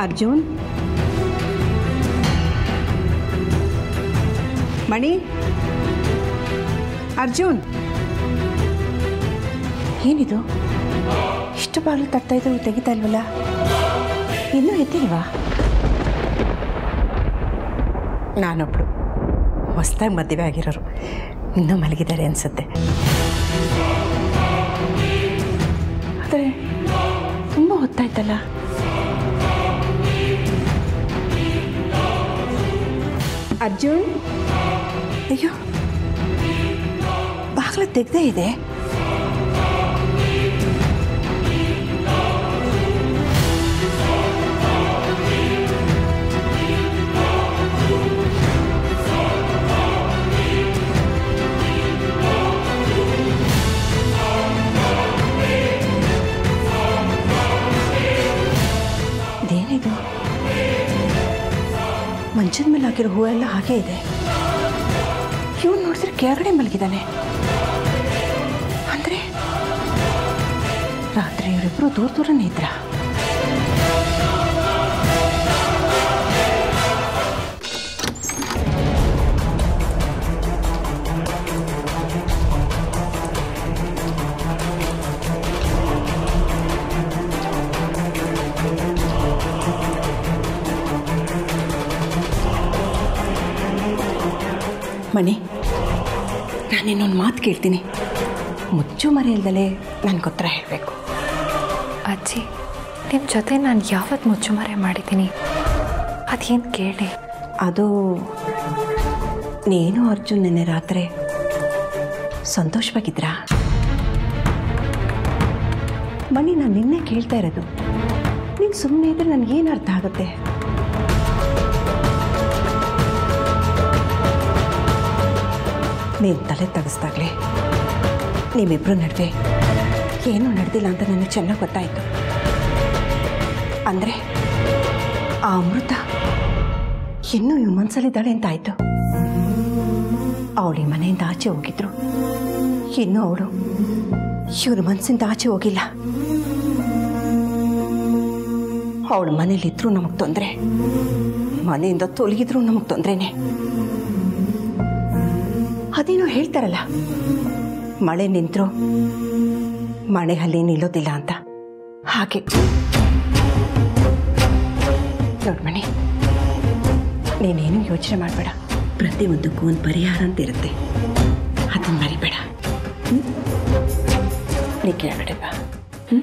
ಅರ್ಜುನ್? ಮಣಿ? ಅರ್ಜುನ್? ಏನಿದು? ಇಷ್ಟು ಬಾಗಿಲು ತಟ್ತಾ ಇದ್ರು ತೆಗಿತಾ ಇಲ್ವಲ್ಲ? ಇನ್ನೂ ಎದ್ದಿಲ್ವಾ? ನಾನೊಬ್ಳು. ಹೊಸ್ದಾಗಿ ಮದುವೆ ಆಗಿರೋರು. ಇನ್ನೂ ಮಲಗಿದ್ದಾರೆ ಅನಿಸುತ್ತೆ. ಆದರೆ ತುಂಬ ಹೊತ್ತಾಯ್ತಲ್ಲ? ಅರ್ಜುನ್ ಅಯ್ಯೋ ಬಾಗಿಲು ತೆಗ್ದೇ ಇದೆ ಮಂಚದ ಮೇಲೆ ಹಾಕಿರೋ ಹೂವೆಲ್ಲ ಹಾಗೇ ಇದೆ ಇವನು ನೋಡಿದ್ರೆ ಕೆಳಗಡೆ ಮಲಗಿದ್ದಾನೆ ಅಂದರೆ ರಾತ್ರಿ ಇವರಿಬ್ಬರು ದೂರ ದೂರನೇ ಇದ್ರ ಮಣಿ ನಾನಿನ್ನೊಂದು ಮಾತು ಕೇಳ್ತೀನಿ. ಮುಚ್ಚು ಮರೆ ಇಲ್ದಲೇ ನನಗೆ ಉತ್ತರ ಹೇಳಬೇಕು. ಅಜ್ಜಿ ನಿಮ್ಮ ಜೊತೆ ನಾನು ಯಾವತ್ತು ಮುಚ್ಚುಮರೆ ಮಾಡಿದ್ದೀನಿ? ಅದೇನು ಕೇಳಿ? ಅದು ನೀನು ಅರ್ಜುನ್ ನೆನ್ನೆ ರಾತ್ರಿ ಸಂತೋಷವಾಗಿದ್ರಾ? ಮಣಿ ನಾನು ನಿನ್ನೆ ಕೇಳ್ತಾ ಇರೋದು. ನೀನು ಸುಮ್ಮನೆ ಇದ್ರೆ ನನಗೇನು ಅರ್ಥ ಆಗುತ್ತೆ? ನೀನು ತಲೆ ತಗಸ್ದಾಗಲೇ ನಿಮ್ಮಿಬ್ರು ನಡುವೆ. ಏನೂ ನಡೆದಿಲ್ಲ ಅಂತ ನನಗೆ ಚೆನ್ನಾಗಿ ಗೊತ್ತಾಯಿತು. ಅಂದರೆ ಆ ಅಮೃತ ಇನ್ನೂ ಇವ್ ಮನ್ಸಲ್ಲಿದ್ದಾಳೆ ಅಂತ ಆಯಿತು. ಅವಳಿ ಮನೆಯಿಂದ ಆಚೆ ಹೋಗಿದ್ರು. ಇನ್ನೂ ಅವಳು ಇವ್ರ ಮನಸ್ಸಿಂದ ಆಚೆ ಹೋಗಿಲ್ಲ. ಅವಳು ಮನೇಲಿದ್ರೂ ನಮಗೆ ತೊಂದರೆ. ಮನೆಯಿಂದ ತೊಲಗಿದ್ರೂ ನಮಗೆ ತೊಂದರೆನೆ. ಅದೇನೋ ಹೇಳ್ತಾರಲ್ಲ. ಮಳೆ ನಿಂತರು ಮಳೆ ಅಲ್ಲಿ ನಿಲ್ಲೋದಿಲ್ಲ ಅಂತ. ಹಾಗೆ. ನೋಡ್ಮಣಿ ನೀನೇನು ಯೋಚನೆ ಮಾಡಬೇಡ. ಪ್ರತಿಯೊಂದಕ್ಕೂ ಒಂದು ಪರಿಹಾರ ಅಂತ ಇರುತ್ತೆ ಅದನ್ನು ಮರಿಬೇಡ. ನೀ ಕೇಳಬೇಡ ಹ್ಞೂ